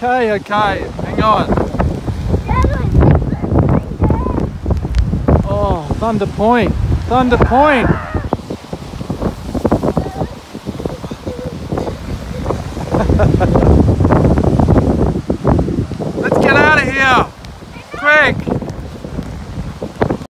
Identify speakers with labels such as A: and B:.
A: Okay, okay, hang on. Oh, Thunder Point, Thunder Point. Let's get out of here, quick.